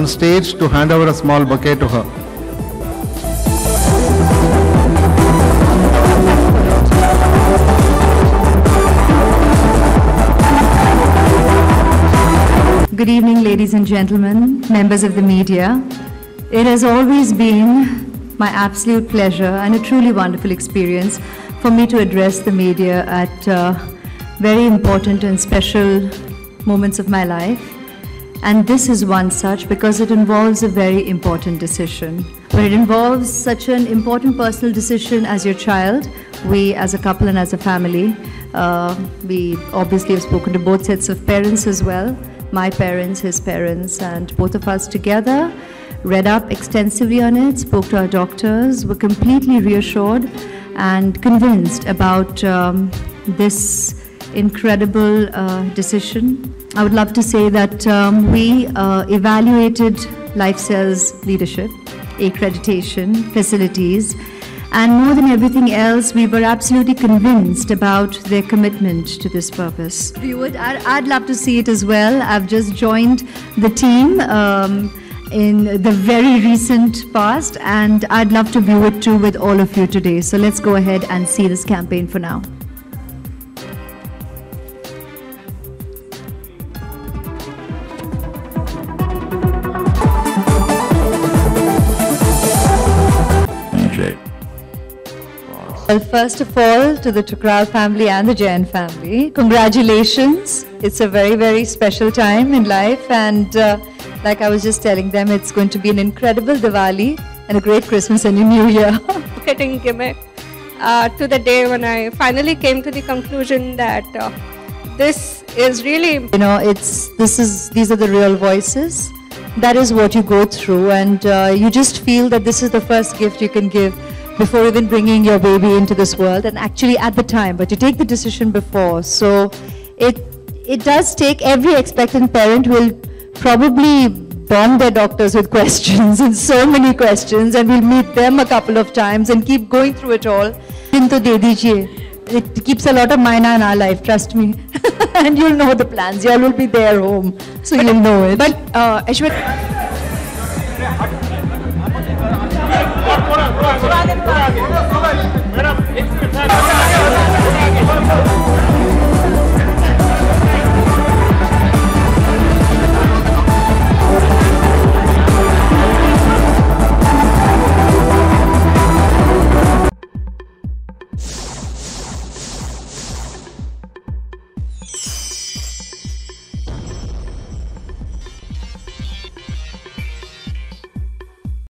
on stage to hand over a small bouquet to her. Good evening, ladies and gentlemen, members of the media. It has always been my absolute pleasure and a truly wonderful experience for me to address the media at uh, very important and special moments of my life. And this is one such because it involves a very important decision. When it involves such an important personal decision as your child, we as a couple and as a family, uh, we obviously have spoken to both sets of parents as well my parents, his parents, and both of us together read up extensively on it, spoke to our doctors, were completely reassured and convinced about um, this incredible uh, decision. I would love to say that um, we uh, evaluated LifeCell's leadership, accreditation, facilities, and more than everything else, we were absolutely convinced about their commitment to this purpose. We would, I'd, love to see it as well. I've just joined the team um, in the very recent past, and I'd love to view it too with all of you today. So let's go ahead and see this campaign for now. Well, first of all, to the Tukral family and the Jain family, congratulations. It's a very, very special time in life, and uh, like I was just telling them, it's going to be an incredible Diwali and a great Christmas and a New Year. getting gimmick uh, to the day when I finally came to the conclusion that uh, this is really you know, it's this is these are the real voices. That is what you go through, and uh, you just feel that this is the first gift you can give before even bringing your baby into this world and actually at the time but you take the decision before so it it does take every expectant parent will probably bomb their doctors with questions and so many questions and we'll meet them a couple of times and keep going through it all into de dijiye it keeps a lot of mana in our life trust me and you'll know the plans you all will be there home so you'll know it but uh, abi. Merhaba. Hepsini tercih